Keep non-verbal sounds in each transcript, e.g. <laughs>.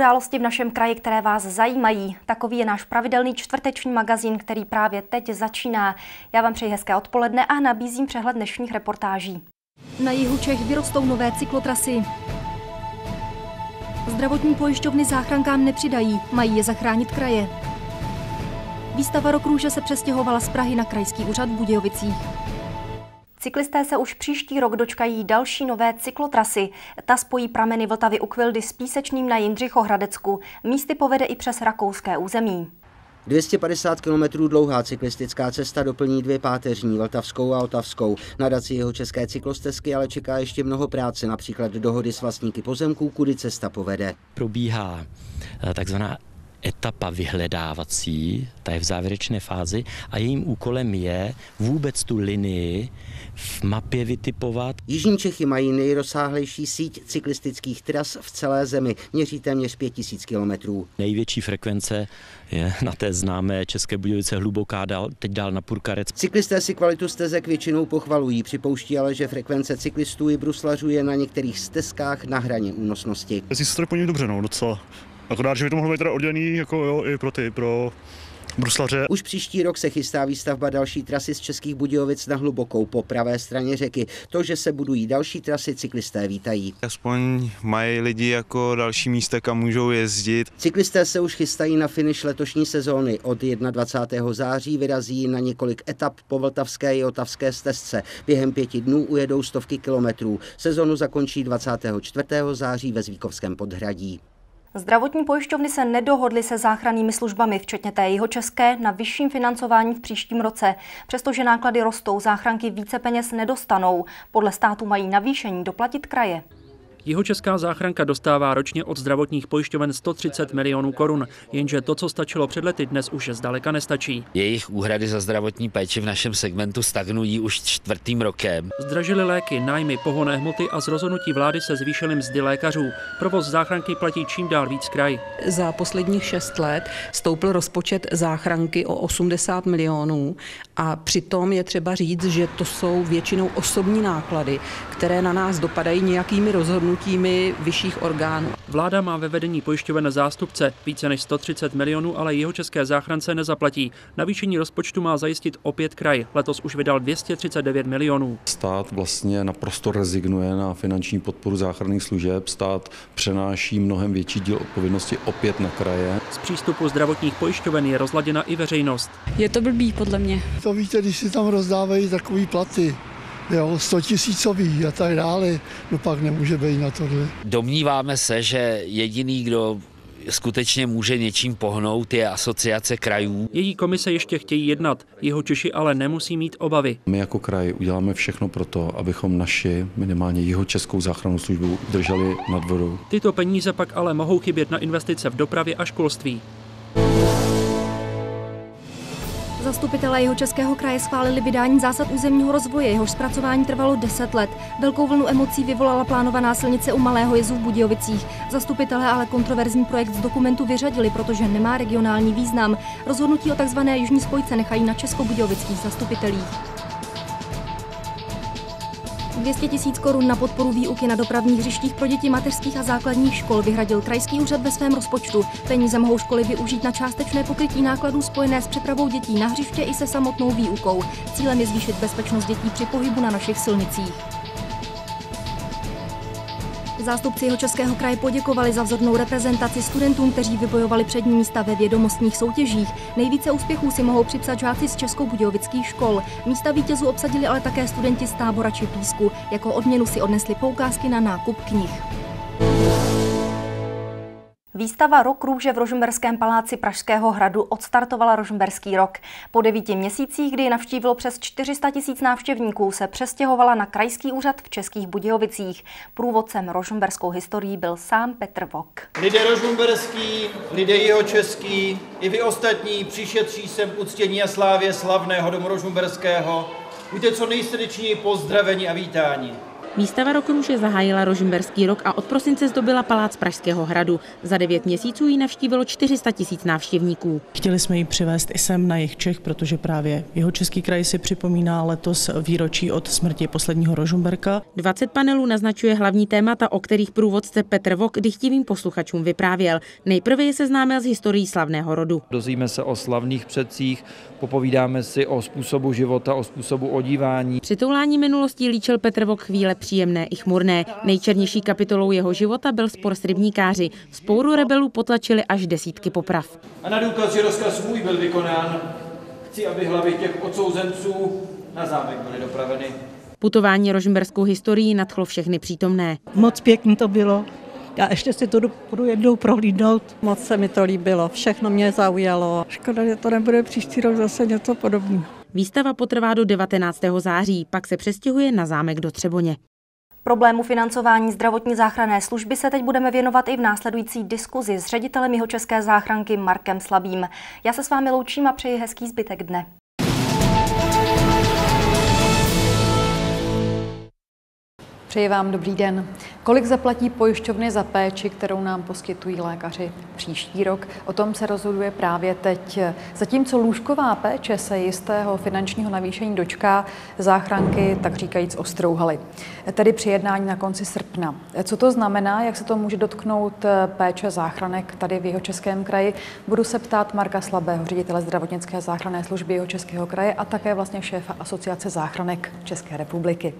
události v našem kraji, které vás zajímají. Takový je náš pravidelný čtvrteční magazín, který právě teď začíná. Já vám přeji hezké odpoledne a nabízím přehled dnešních reportáží. Na jihu Čech vyrostou nové cyklotrasy. Zdravotní pojišťovny záchrankám nepřidají, mají je zachránit kraje. Výstava Rok růže se přestěhovala z Prahy na krajský úřad v Budějovicích. Cyklisté se už příští rok dočkají další nové cyklotrasy. Ta spojí prameny Vltavy u Kvildy s Písečným na Jindřichohradecku. Místy povede i přes rakouské území. 250 km dlouhá cyklistická cesta doplní dvě páteřní, Vltavskou a Otavskou. Nadaci jeho české cyklostezky ale čeká ještě mnoho práce, například dohody s vlastníky pozemků, kudy cesta povede. Probíhá eh, takzvaná etapa vyhledávací, ta je v závěrečné fázi a jejím úkolem je vůbec tu linii v mapě vytipovat. Jižní Čechy mají nejrozsáhlejší síť cyklistických tras v celé zemi, měří téměř 5000 kilometrů. Největší frekvence je na té známé České Budějovice hluboká dál, teď dál na Purkarec. Cyklisté si kvalitu stezek většinou pochvalují, připouští ale, že frekvence cyklistů i bruslařů je na některých stezkách na hraně únosnosti. Jezdí se tady po dobře, no, docela. Akorát, že by to mohlo být teda oddělený jako jo, i pro ty, pro bruslaře. Už příští rok se chystá výstavba další trasy z Českých Budějovic na Hlubokou po pravé straně řeky. To, že se budují další trasy, cyklisté vítají. Aspoň mají lidi jako další místa, kam můžou jezdit. Cyklisté se už chystají na finish letošní sezóny. Od 21. září vyrazí na několik etap po Vltavské i Otavské stezce. Během pěti dnů ujedou stovky kilometrů. Sezonu zakončí 24. září ve Zvíkovském podhradí. Zdravotní pojišťovny se nedohodly se záchrannými službami, včetně té jeho české, na vyšším financování v příštím roce. Přestože náklady rostou, záchranky více peněz nedostanou. Podle státu mají navýšení doplatit kraje. Jihočeská záchranka dostává ročně od zdravotních pojišťoven 130 milionů korun, jenže to, co stačilo před lety, dnes už zdaleka nestačí. Jejich úhrady za zdravotní péči v našem segmentu stagnují už čtvrtým rokem. Zdražily léky, nájmy, pohonné hmoty a z rozhodnutí vlády se zvýšily mzdy lékařů. Provoz záchranky platí čím dál víc kraj. Za posledních šest let stoupl rozpočet záchranky o 80 milionů a přitom je třeba říct, že to jsou většinou osobní náklady, které na nás dopadají nějakými rozhodnutími vyšších orgánů. Vláda má ve vedení pojišťoven zástupce více než 130 milionů, ale jeho české záchrance nezaplatí. Navýšení rozpočtu má zajistit opět kraj. Letos už vydal 239 milionů. Stát vlastně naprosto rezignuje na finanční podporu záchranných služeb. Stát přenáší mnohem větší díl odpovědnosti opět na kraje. Z přístupu zdravotních pojišťoven je rozladěna i veřejnost. Je to blbý podle mě. To víte, když si tam rozdávají takový platy jo, 100 tisícový a tak dále, no pak nemůže být na tohle. Domníváme se, že jediný, kdo skutečně může něčím pohnout, je asociace krajů. Její komise ještě chtějí jednat, jeho Češi ale nemusí mít obavy. My jako kraj uděláme všechno pro to, abychom naši minimálně jeho českou záchrannou službu drželi nad vodou. Tyto peníze pak ale mohou chybět na investice v dopravě a školství. Zastupitelé jeho českého kraje schválili vydání zásad územního rozvoje, jehož zpracování trvalo 10 let. Velkou vlnu emocí vyvolala plánovaná silnice u Malého jezu v Budějovicích. Zastupitelé ale kontroverzní projekt z dokumentu vyřadili, protože nemá regionální význam. Rozhodnutí o tzv. jižní spojce nechají na českobudějovických zastupitelích. 200 tisíc korun na podporu výuky na dopravních hřištích pro děti mateřských a základních škol vyhradil krajský úřad ve svém rozpočtu. Peníze mohou školy využít na částečné pokrytí nákladů spojené s přepravou dětí na hřiště i se samotnou výukou. Cílem je zvýšit bezpečnost dětí při pohybu na našich silnicích. Zástupci jeho českého kraje poděkovali za vzornou reprezentaci studentům, kteří vybojovali přední místa ve vědomostních soutěžích. Nejvíce úspěchů si mohou připsat žáci z Českou-Budějovických škol. Místa vítězů obsadili ale také studenti z tábora či písku. Jako odměnu si odnesli poukázky na nákup knih. Výstava Rok růže v Rožmberském paláci Pražského hradu odstartovala Rožmberský rok. Po devíti měsících, kdy navštívilo přes 400 tisíc návštěvníků, se přestěhovala na krajský úřad v Českých Budějovicích. Průvodcem rožmberskou historií byl sám Petr Vok. Lidé rožmberský, lidé jeho český, i vy ostatní přišetří sem uctění a slávě slavného domu rožmberského. Buďte co nejsrdečněji pozdravení a vítání. Výstava Rokrůže zahájila Rožmberský rok a od prosince zdobila palác Pražského hradu. Za devět měsíců ji navštívilo 400 tisíc návštěvníků. Chtěli jsme ji přivést i sem na jich Čech, protože právě jeho český kraj si připomíná letos výročí od smrti posledního Rožmberka. 20 panelů naznačuje hlavní témata, o kterých průvodce Petr Vok dychtivým posluchačům vyprávěl. Nejprve je seznámil s historií slavného rodu. Dozvíme se o slavných předcích, popovídáme si o způsobu života, o způsobu odívání. Při toulání minulostí líčil Petr Vok chvíle příjemné i chmurné. Nejčernější kapitolou jeho života byl spor s rybníkáři. Spouru rebelů potlačili až desítky poprav. A na důkaz, že rozkaz můj byl vykonán, chci, aby hlavy těch odsouzenců na zámek byly dopraveny. Putování rožmberskou historií nadchlo všechny přítomné. Moc pěkný to bylo. Já ještě si to budu jednou prohlídnout. Moc se mi to líbilo, všechno mě zaujalo. Škoda, že to nebude příští rok zase něco podobného. Výstava potrvá do 19. září, pak se přestěhuje na zámek do Třeboně. Problému financování zdravotní záchranné služby se teď budeme věnovat i v následující diskuzi s ředitelem jeho české záchranky Markem Slabým. Já se s vámi loučím a přeji hezký zbytek dne. Přeji vám dobrý den. Kolik zaplatí pojišťovny za péči, kterou nám poskytují lékaři příští rok? O tom se rozhoduje právě teď. Zatímco lůžková péče se jistého finančního navýšení dočká, záchranky tak říkajíc ostrouhaly. Tedy při jednání na konci srpna. Co to znamená, jak se to může dotknout péče záchranek tady v jeho českém kraji? Budu se ptát Marka Slabého, ředitele zdravotnické záchranné služby jeho českého kraje a také vlastně šéfa Asociace záchranek České republiky.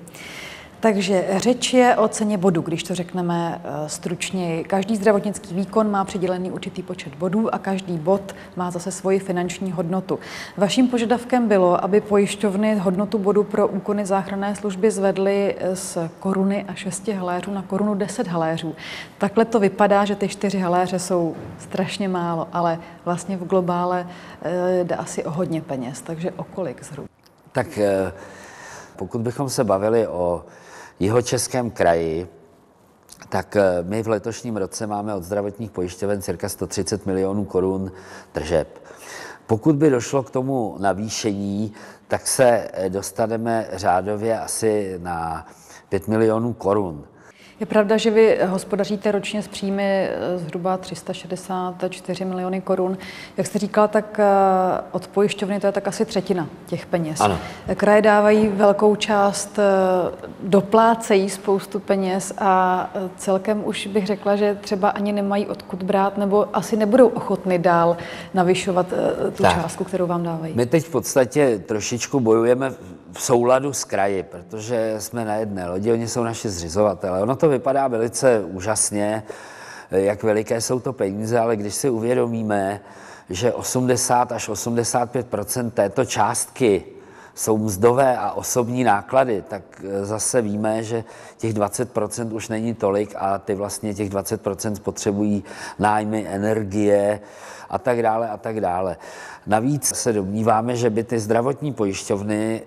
Takže řeč je o ceně bodu, když to řekneme stručně. Každý zdravotnický výkon má přidělený určitý počet bodů a každý bod má zase svoji finanční hodnotu. Vaším požadavkem bylo, aby pojišťovny hodnotu bodu pro úkony záchranné služby zvedly z koruny a 6 haléřů na korunu 10 haléřů. Takhle to vypadá, že ty 4 haléře jsou strašně málo, ale vlastně v globále jde asi o hodně peněz. Takže o kolik zhruba? Tak pokud bychom se bavili o jeho českém kraji, tak my v letošním roce máme od zdravotních pojišťoven cirka 130 milionů korun tržeb. Pokud by došlo k tomu navýšení, tak se dostaneme řádově asi na 5 milionů korun. Je pravda, že vy hospodaříte ročně s příjmy zhruba 364 miliony korun. Jak jste říkal, tak od pojišťovny to je tak asi třetina těch peněz. Ano. Kraje dávají velkou část, doplácejí spoustu peněz a celkem už bych řekla, že třeba ani nemají odkud brát, nebo asi nebudou ochotny dál navyšovat tu tak. částku, kterou vám dávají. My teď v podstatě trošičku bojujeme v souladu s kraji, protože jsme na jedné lodi, oni jsou naši zřizovatelé. Ono to vypadá velice úžasně, jak veliké jsou to peníze, ale když si uvědomíme, že 80 až 85% této částky jsou mzdové a osobní náklady, tak zase víme, že těch 20% už není tolik a ty vlastně těch 20% potřebují nájmy, energie a tak dále a tak dále. Navíc se domníváme, že by ty zdravotní pojišťovny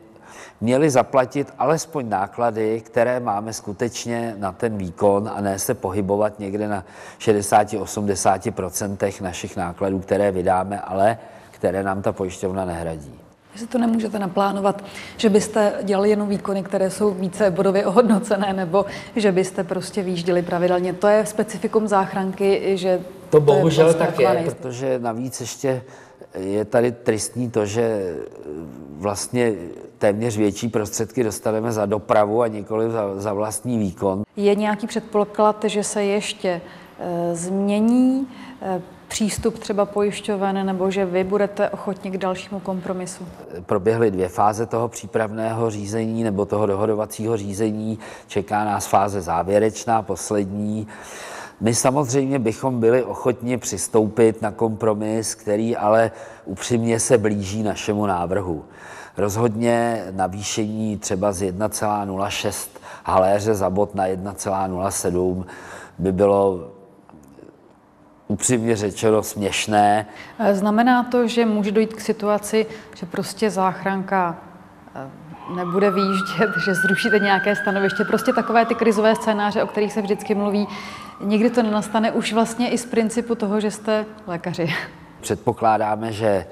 měli zaplatit alespoň náklady, které máme skutečně na ten výkon a ne se pohybovat někde na 60-80% našich nákladů, které vydáme, ale které nám ta pojišťovna nehradí. Jestli to nemůžete naplánovat, že byste dělali jenom výkony, které jsou více bodově ohodnocené, nebo že byste prostě výjížděli pravidelně. To je specifikum záchranky, že to, to bohužel je tak je, protože navíc ještě je tady tristní to, že vlastně téměř větší prostředky dostaneme za dopravu a nikoli za, za vlastní výkon. Je nějaký předpoklad, že se ještě e, změní e, přístup třeba pojišťoven, nebo že vy budete ochotni k dalšímu kompromisu? Proběhly dvě fáze toho přípravného řízení nebo toho dohodovacího řízení. Čeká nás fáze závěrečná, poslední. My samozřejmě bychom byli ochotni přistoupit na kompromis, který ale upřímně se blíží našemu návrhu. Rozhodně navýšení třeba z 1,06 haléře za bod na 1,07 by bylo upřímně řečeno směšné. Znamená to, že může dojít k situaci, že prostě záchranka nebude výjíždět, <laughs> že zrušíte nějaké stanoviště, prostě takové ty krizové scénáře, o kterých se vždycky mluví, nikdy to nenastane už vlastně i z principu toho, že jste lékaři. Předpokládáme, že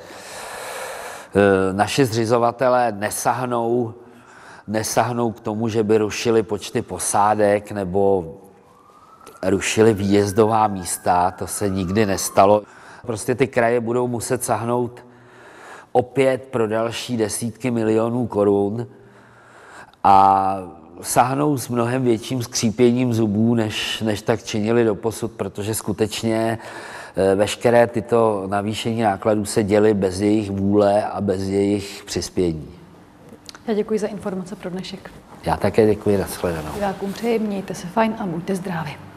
naši zřizovatelé nesahnou nesahnou k tomu, že by rušili počty posádek nebo rušili výjezdová místa, to se nikdy nestalo. Prostě ty kraje budou muset sahnout opět pro další desítky milionů korun a sahnou s mnohem větším skřípěním zubů, než, než tak činili doposud, protože skutečně eh, veškeré tyto navýšení nákladů se děly bez jejich vůle a bez jejich přispění. Já děkuji za informace pro dnešek. Já také děkuji, nashledanou. Divákům přeji, mějte se fajn a buďte zdraví.